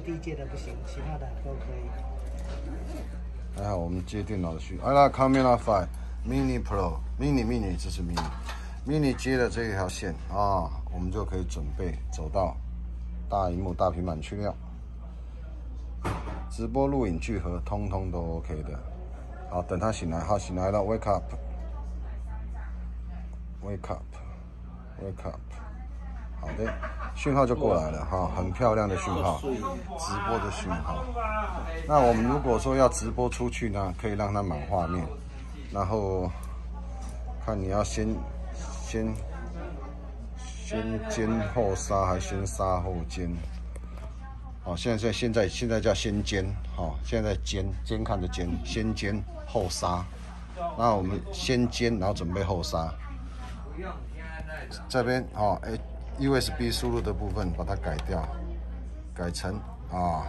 低阶的不行，其他的都可以。还好我们接电脑的需求。好了，Camera Five Mini Pro Mini Mini 这是 Mini Mini 接的这一条线啊，我们就可以准备走到大荧幕、大平板去了。直播、录影、聚合，通通都 OK 的。好，等他醒来，好，醒来了，Wake up，Wake up，Wake up。好的，讯号就过来了哈，很漂亮的讯号，直播的讯号。那我们如果说要直播出去呢，可以让它满画面，然后看你要先先先煎后杀，还是先杀后煎？哦，现在现在现在叫先煎，好，现在煎煎看着煎，先煎后杀。那我们先煎，然后准备后杀。这边哦，哎。USB 输入的部分把它改掉，改成啊，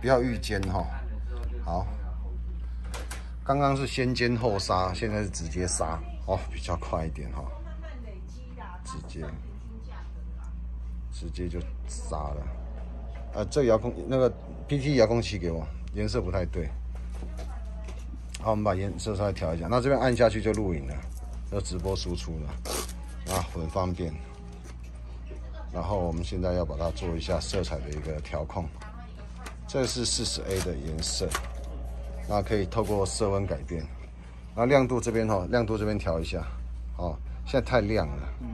不要预煎哈。好，刚刚是先煎后杀，现在是直接杀哦，比较快一点哈。直接，直接就杀了。呃，这遥控那个 PT 遥控器给我，颜色不太对。好，我们把颜色稍微调一下。那这边按下去就录影了，要直播输出了，啊，很方便。然后我们现在要把它做一下色彩的一个调控，这是四十 A 的颜色，那可以透过色温改变。那亮度这边哈，亮度这边调一下，哦，现在太亮了，嗯，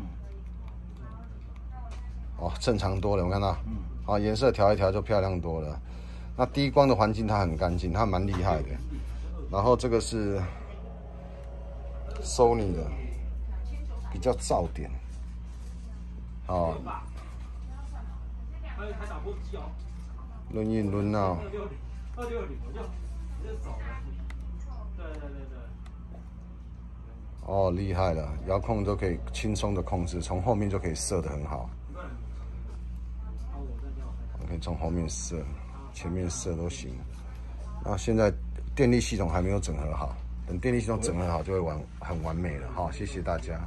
哦，正常多了，我看到，嗯，好，颜色调一调就漂亮多了。那低光的环境它很干净，它蛮厉害的。然后这个是 Sony 的，比较噪点。哦，轮印轮啊！哦，厉害了，遥控都可以轻松的控制，从后面就可以射的很好。我可以从后面射，前面射都行。那现在电力系统还没有整合好，等电力系统整合好就会完很完美了。好，谢谢大家。